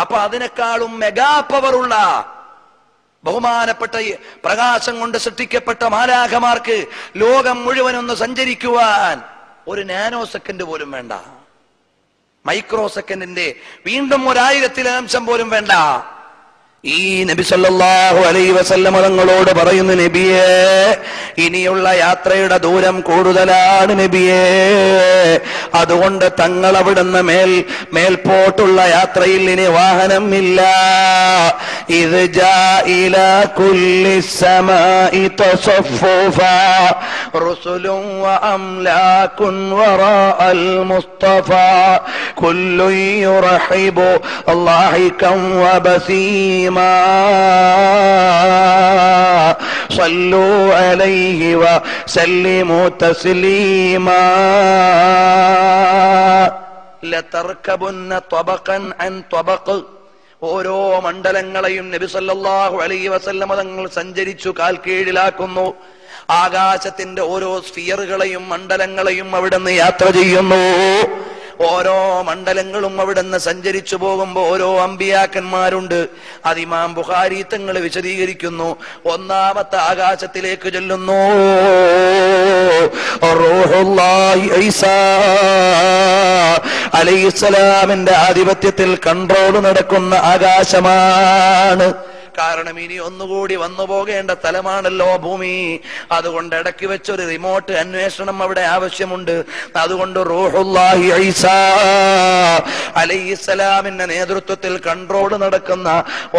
അപ്പൊ അതിനേക്കാളും മെഗാ പവറുള്ള ബഹുമാനപ്പെട്ട പ്രകാശം കൊണ്ട് സൃഷ്ടിക്കപ്പെട്ട മാലാഖമാർക്ക് ലോകം മുഴുവനൊന്ന് സഞ്ചരിക്കുവാൻ ഒരു നാനോ സെക്കൻഡ് പോലും വേണ്ട. മൈക്രോ സെക്കൻഡിന്റെ വീണ്ടും ഒരായിരത്തിലംശം പോലും വേണ്ട. ഈ നബി സല്ലാഹു അലൈ വസല്ലം തങ്ങളോട് പറയുന്നു നബിയെ ഇനിയുള്ള യാത്രയുടെ ദൂരം കൂടുതലാണ് നബിയെ. അതുകൊണ്ട് തങ്ങൾ അവിടുന്ന് മേൽ മേൽപോട്ടുള്ള യാത്രയിൽ ഇനി വാഹനം ഇല്ല. ഇത് മുസ്തഫ. കുല്ലു വബസീമാ صلوا عليه وسلموا تسليما لتركبن طبقا عن طبق ഓരോ മണ്ഡലങ്ങളെയും നബി സല്ലല്ലാഹു അലൈഹി വസല്ലമ തങ്ങൾ സഞ്ചരിച്ചു കാൽ കീഴിലാക്കുന്നു ആകാശത്തിന്റെ ഓരോ സ്ഫിയറുകളെയും മണ്ഡലങ്ങളെയും അവിടുന്ന് യാത്ര ചെയ്യുന്നു ഓരോ മണ്ഡലങ്ങളും അവിടുന്ന് സഞ്ചരിച്ചു പോകുമ്പോൾ ഓരോ അമ്പിയാക്കന്മാരുണ്ട്. അതിമാം തങ്ങൾ വിശദീകരിക്കുന്നു. ഒന്നാമത്തെ ആകാശത്തിലേക്ക് ചെല്ലുന്നു. അലൈഹിസ്സലാമിന്റെ ആധിപത്യത്തിൽ കൺട്രോൾ നടക്കുന്ന ആകാശമാണ്. കാരണം ഇനി ഒന്നുകൂടി വന്നു പോകേണ്ട സ്ഥലമാണല്ലോ ഭൂമി. അതുകൊണ്ട് ഇടയ്ക്ക് വെച്ചൊരു റിമോട്ട് അന്വേഷണം അവിടെ ആവശ്യമുണ്ട്. അതുകൊണ്ട് റൂഹുല്ലാഹി അലൈഹിസ്സലാമിന്റെ നേതൃത്വത്തിൽ കൺട്രോൾ നടക്കുന്ന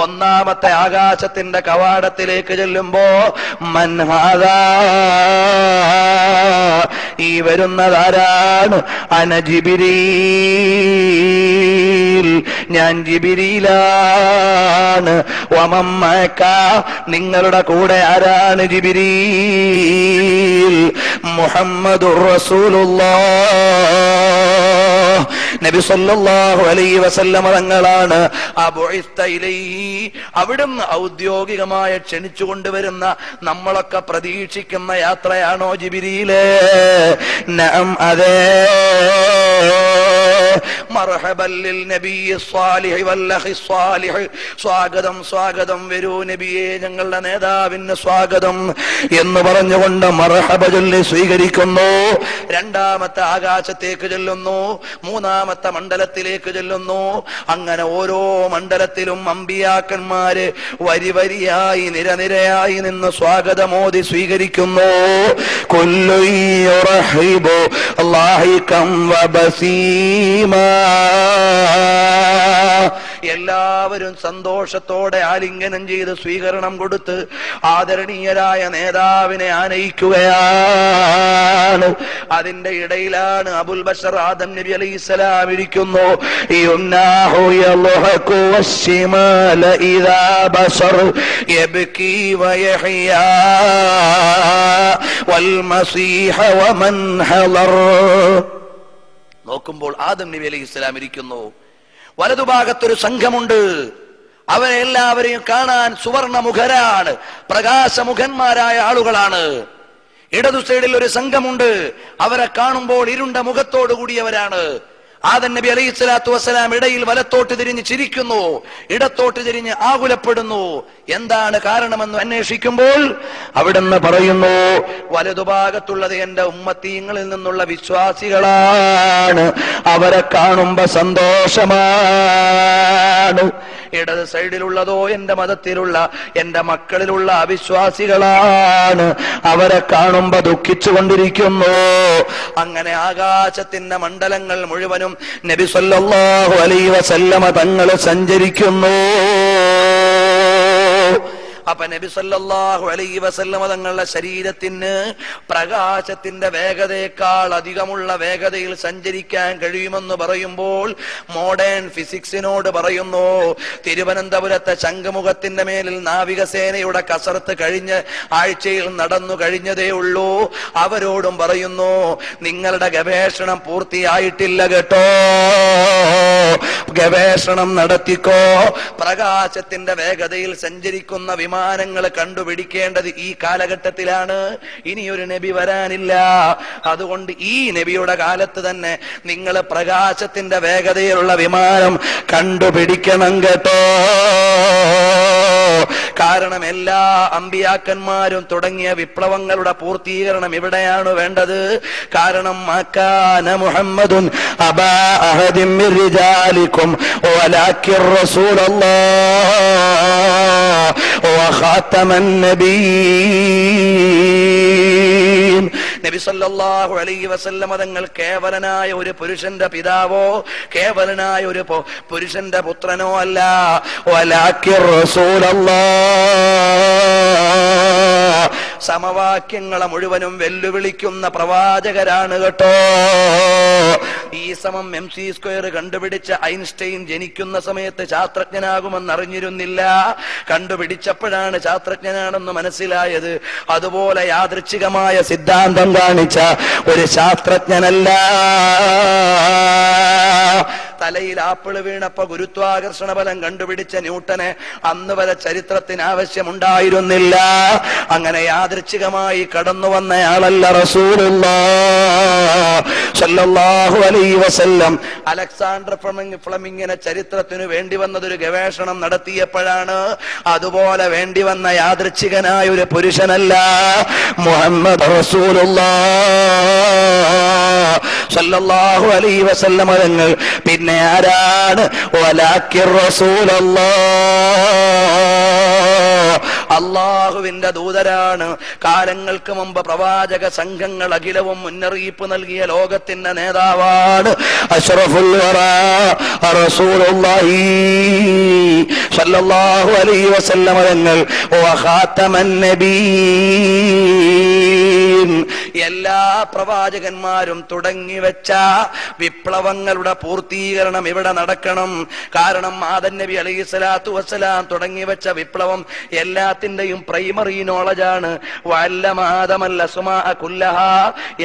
ഒന്നാമത്തെ ആകാശത്തിന്റെ കവാടത്തിലേക്ക് ചെല്ലുമ്പോ മൻഹാദ ഈ വരുന്നതാരാണ് അനജിബിരി ഞാൻ ജിബിരിയിലാണ് വമമ്മക്ക നിങ്ങളുടെ കൂടെ ആരാണ് ജിബിരീൽ? മുഹമ്മദുർ റസൂലുള്ള നബി സല്ലല്ലാഹു അലൈഹി വസല്ലമ തങ്ങളാണ് അവിടുന്ന് ഔദ്യോഗികമായ ക്ഷണിച്ചു കൊണ്ടുവരുന്ന നമ്മളൊക്കെ പ്രതീക്ഷിക്കുന്ന യാത്രയാണോ ജിബിരിയിലെ നഅം അതെ. മർഹബൻ ലിൽ നബിയ്യി വല്ലഹി സ്വാലിഹ്. സ്വാഗതം സ്വാഗതം വരൂ നബിയെ ഞങ്ങളുടെ നേതാവിന് സ്വാഗതം എന്ന് പറഞ്ഞുകൊണ്ട് മർഹബ സ്വീകരിക്കുന്നു. രണ്ടാമത്തെ ആകാശത്തേക്ക് ചെല്ലുന്നു മൂന്നാമത്തെ മണ്ഡലത്തിലേക്ക് ചെല്ലുന്നു. അങ്ങനെ ഓരോ മണ്ഡലത്തിലും അമ്പിയാക്കന്മാര് വരി വരിയായി നിരനിരയായി നിന്ന് സ്വാഗതമോദി സ്വീകരിക്കുന്നു. കൊല്ലൊയ്യൊറഹിബോ അള്ളാഹി കം ലാഹികം എല്ലാവരും സന്തോഷത്തോടെ ആലിംഗനം ചെയ്ത് സ്വീകരണം കൊടുത്ത് ആദരണീയരായ നേതാവിനെ ആനയിക്കുകയാണ്. അതിന്റെ ഇടയിലാണ് അബുൽ ബഷർ ആദം നബി അലൈഹി സ്വലാം ഇരിക്കുന്നു. والمسيح ومن വശ്ശിമാല നോക്കുമ്പോൾ ആദം നബി അലൈഹി ഇസ്ലാം ഇരിക്കുന്നു. വലതുഭാഗത്തൊരു സംഘമുണ്ട്. അവരെല്ലാവരെയും കാണാൻ സുവർണ മുഖരാണ് പ്രകാശമുഖന്മാരായ ആളുകളാണ്. ഇടതു സൈഡിൽ ഒരു സംഘമുണ്ട്. അവരെ കാണുമ്പോൾ ഇരുണ്ട മുഖത്തോടു കൂടിയവരാണ് ആദൻ നബി അലൈഹി സ്വലാത്തു വസ്സലാം ഇടയിൽ വലത്തോട്ട് തിരിഞ്ഞ് ചിരിക്കുന്നു. ഇടത്തോട്ട് തിരിഞ്ഞ് ആകുലപ്പെടുന്നു. എന്താണ് കാരണമെന്ന് അന്വേഷിക്കുമ്പോൾ അവിടുന്ന് പറയുന്നു വലതുഭാഗത്തുള്ളത് എന്റെ ഉമ്മത്തീങ്ങളിൽ നിന്നുള്ള വിശ്വാസികളാണ്. അവരെ കാണുമ്പോ സന്തോഷമാണ്. ഇടത് സൈഡിലുള്ളതോ എന്റെ മതത്തിലുള്ള എന്റെ മക്കളിലുള്ള അവിശ്വാസികളാണ്. അവരെ കാണുമ്പോ ദുഃഖിച്ചുകൊണ്ടിരിക്കുന്നു. അങ്ങനെ ആകാശത്തിന്റെ മണ്ഡലങ്ങൾ മുഴുവനും നബി സല്ലല്ലാഹു അലൈഹി വസല്ലമ തങ്ങൾ സഞ്ചരിക്കുന്നു. അപ്പൊ നബി സല്ലല്ലാഹു അലൈഹി വസല്ലമ തങ്ങളുടെ ശരീരത്തിന് പ്രകാശത്തിന്റെ വേഗതയേക്കാൾ അധികമുള്ള വേഗതയിൽ സഞ്ചരിക്കാൻ കഴിയുമെന്ന് പറയുമ്പോൾ മോഡേൺ ഫിസിക്സിനോട് പറയുന്നു തിരുവനന്തപുരത്തെ ശംഖുമുഖത്തിന്റെ മേലിൽ നാവികസേനയുടെ കസറത്ത് കഴിഞ്ഞ് ആഴ്ചയിൽ നടന്നു കഴിഞ്ഞതേ ഉള്ളൂ. അവരോടും പറയുന്നു നിങ്ങളുടെ ഗവേഷണം പൂർത്തിയായിട്ടില്ല കേട്ടോ. ഗവേഷണം നടത്തിക്കോ. പ്രകാശത്തിന്റെ വേഗതയിൽ സഞ്ചരിക്കുന്ന വിമാനം വിമാനങ്ങൾ കണ്ടുപിടിക്കേണ്ടത് ഈ കാലഘട്ടത്തിലാണ്. ഇനിയൊരു നബി വരാനില്ല. അതുകൊണ്ട് ഈ നബിയുടെ കാലത്ത് തന്നെ നിങ്ങൾ പ്രകാശത്തിന്റെ വേഗതയിലുള്ള വിമാനം കണ്ടുപിടിക്കണം കേട്ടോ. കാരണം എല്ലാ അമ്പിയാക്കന്മാരും തുടങ്ങിയ വിപ്ലവങ്ങളുടെ പൂർത്തീകരണം ഇവിടെയാണ് വേണ്ടത്. കാരണം മക്കാന മുഹമ്മദുൻ അഹദിൻ മിൻ റിജാലിക്കും വലാക്കിർ റസൂലല്ലാഹ് വഖാതമൻ നബിയ്യീൻ നബി സല്ലല്ലാഹു അലൈഹി വസല്ലമ തങ്ങൾ കേവലനായ ഒരു പുരുഷന്റെ പിതാവോ കേവലനായ ഒരു പുരുഷന്റെ പുത്രനോ അല്ല. സമവാക്യങ്ങളെ മുഴുവനും വെല്ലുവിളിക്കുന്ന പ്രവാചകരാണ് കേട്ടോ. ഈ സമം എം സി സ്ക്വയർ കണ്ടുപിടിച്ച ഐൻസ്റ്റൈൻ ജനിക്കുന്ന സമയത്ത് ശാസ്ത്രജ്ഞനാകുമെന്ന് അറിഞ്ഞിരുന്നില്ല കണ്ടുപിടിച്ചപ്പോഴാണ് ശാസ്ത്രജ്ഞനാണെന്ന് മനസ്സിലായത്. അതുപോലെ യാദൃച്ഛികമായ സിദ്ധാന്തം കാണിച്ച ഒരു ശാസ്ത്രജ്ഞനല്ല. തലയിൽ ആപ്പിൾ വീണപ്പോ ഗുരുത്വാകർഷണ ബലം കണ്ടുപിടിച്ച ന്യൂട്ടനെ അന്ന് വരെ ചരിത്രത്തിന് ആവശ്യമുണ്ടായിരുന്നില്ല. അങ്ങനെ യാദൃച്ഛികമായി കടന്നു വന്നയാളല്ല റസൂലുള്ള അലൈഹി വസല്ലം അലക്സാണ്ടർ ഫ്ലമിംഗ് ഫ്ലമിങ്ങിനെ ചരിത്രത്തിന് വേണ്ടി വന്നതൊരു ഗവേഷണം നടത്തിയപ്പോഴാണ് അതുപോലെ വേണ്ടി വന്ന യാദൃച്ഛികനായ ഒരു പുരുഷനല്ല മുഹമ്മദ് റസൂലുള്ളാ. സല്ലല്ലാഹു അലൈഹി വസല്ലം തങ്ങൾ പിന്നെ ആരാണ്? വലാക്കിർ റസൂലല്ലാഹ് അള്ളാഹുവിന്റെ ദൂതരാണ്. കാലങ്ങൾക്ക് മുമ്പ് പ്രവാചക സംഘങ്ങൾ അഖിലവും മുന്നറിയിപ്പ് നൽകിയ ലോകത്തിന്റെ നേതാവാണ് അഷ്റഫുൽ സല്ലല്ലാഹു അലൈഹി വസല്ലം തങ്ങൾ. എല്ലാ പ്രവാചകന്മാരും തുടങ്ങി വെച്ച വിപ്ലവങ്ങളുടെ പൂർത്തീകരണം ഇവിടെ നടക്കണം. കാരണം ആദൻ നബി അലൈഹി സ്വലാത്തു വസ്സലാം തുടങ്ങി വെച്ച വിപ്ലവം എല്ലാത്തിന്റെയും പ്രൈമറി നോളജാണ്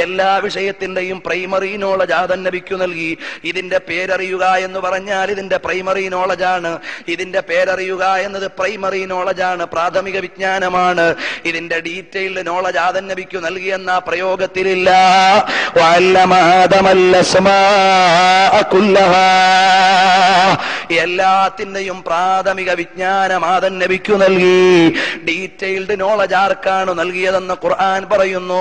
എല്ലാ വിഷയത്തിന്റെയും പ്രൈമറി നോളജ് ആദൻ നബിക്കു നൽകി. ഇതിന്റെ പേരറിയുക എന്ന് പറഞ്ഞാൽ ഇതിന്റെ പ്രൈമറി നോളജാണ് ഇതിന്റെ പേരറിയുക എന്നത് പ്രൈമറി നോളജാണ് പ്രാഥമിക വിജ്ഞാനമാണ്. ഇതിന്റെ ഡീറ്റെയിൽഡ് നോളജ് ആദൻ നബിക്കു നൽകിയെന്ന പ്രയോഗത്തിലില്ല. എല്ലാത്തിന്റെയും പ്രാഥമിക വിജ്ഞാനം ആദൻ നബിക്കു നൽകി. ഡീറ്റെയിൽഡ് നോളജ് ആർക്കാണ് നൽകിയതെന്ന് ഖുർആൻ പറയുന്നു.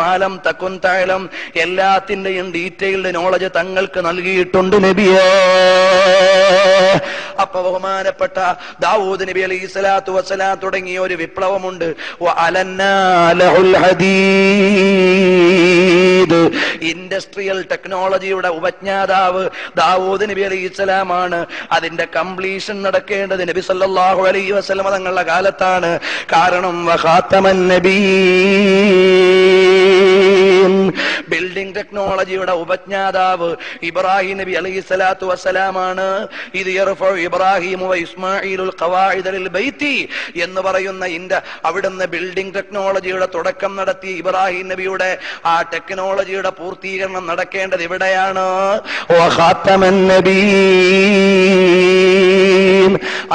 മാലം തക്കുൻ തഴലം എല്ലാത്തിന്റെയും ഡീറ്റെയിൽഡ് നോളജ് തങ്ങൾക്ക് നൽകിയിട്ടുണ്ട് നബിയേ. അപ്പൊ ബഹുമാനപ്പെട്ട ദാവൂദ് നബി അലൈഹി സ്വലാത്തു വസ്സലാം തുടങ്ങിയ ഒരു വിപ്ലവമുണ്ട്. വഅലന്നാ ലഹുൽ ഹദീദ് ഇൻഡസ്ട്രിയൽ ടെക്നോളജിയുടെ ഉപജ്ഞാതാവ് ദാവൂദ് നബി അലൈഹി സ്വലാമാണ്. അതിന്റെ കംപ്ലീഷൻ നടക്കേണ്ടത് നബി സല്ലാഹു അലൈഹി വസ്ലമ തങ്ങളുടെ കാലത്താണ്. കാരണം ബിൽഡിംഗ് ടെക്നോളജിയുടെ ഉപജ്ഞാതാവ് ഇബ്രാഹിം നബി അലൈഹി സ്വലാത്തു വസ്സലാമാണ്. ഇത് ഇബ്രാഹിം വ ഇസ്മാഈലുൽ ഖവാഇദ ലിൽ ബൈത്തി എന്ന് പറയുന്ന ഇന്റെ അവിടുന്ന് ബിൽഡിംഗ് ടെക്നോളജിയുടെ തുടക്കം നടത്തി ഇബ്രാഹിം നബിയുടെ ആ ടെക്നോളജിയുടെ പൂർത്തീകരണം നടക്കേണ്ടത് ഇവിടെയാണ്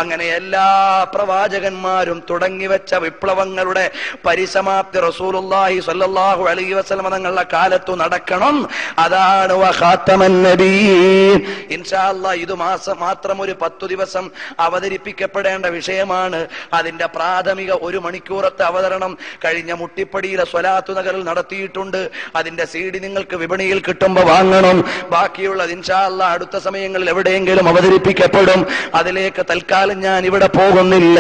അങ്ങനെ എല്ലാ പ്രവാചകന്മാരും തുടങ്ങിവെച്ച വിപ്ലവങ്ങളുടെ പരിസമാപ്തി റസൂലുള്ളാഹി സ്വല്ലല്ലാഹു അലൈഹി വസല്ലം തങ്ങളുടെ കാലത്തു നടക്കണം. അതാണ് വഖാത്തമൻ നബീൻ ഇൻഷാ അല്ലാഹ് ഇത് മാസം മാത്രം ഒരു പത്തു ദിവസം അവതരിപ്പിക്കപ്പെടേണ്ട വിഷയമാണ്. അതിന്റെ പ്രാഥമിക ഒരു മണിക്കൂറത്തെ അവതരണം കഴിഞ്ഞ മുട്ടിപ്പടിയിലെ സ്വലാത്തു നഗറിൽ നടത്തിയിട്ടുണ്ട്. അതിന്റെ സീഡി നിങ്ങൾക്ക് വിപണിയിൽ കിട്ടുമ്പോ വാങ്ങണം. ബാക്കിയുള്ളത് ഇൻഷാല്ല അടുത്ത സമയങ്ങളിൽ എവിടെയെങ്കിലും അവതരിപ്പിക്കപ്പെടും. അതിലേക്ക് തൽക്കാലം ഞാൻ ഇവിടെ പോകുന്നില്ല.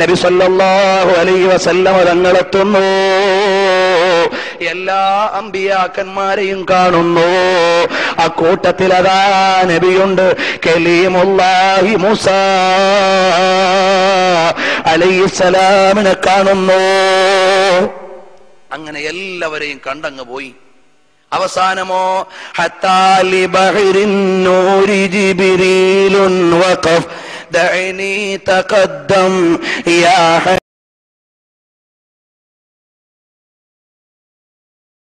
നബി സല്ലല്ലാഹു അലൈഹി വസല്ലമ തങ്ങളെത്തുന്നു. എല്ലാ അമ്പിയാക്കന്മാരെയും കാണുന്നു. ആ കൂട്ടത്തിൽ അതാ നബിയുണ്ട് കലീമുല്ലാഹി മൂസ അലൈസലാമിനെ കാണുന്നു. അങ്ങനെ എല്ലാവരെയും കണ്ടങ്ങ് പോയി. അവസാനമോ ഹത്താലി ബഹരിൻ നൂരി വഖഫ്. ദഅനി തഖദ്ദം യാ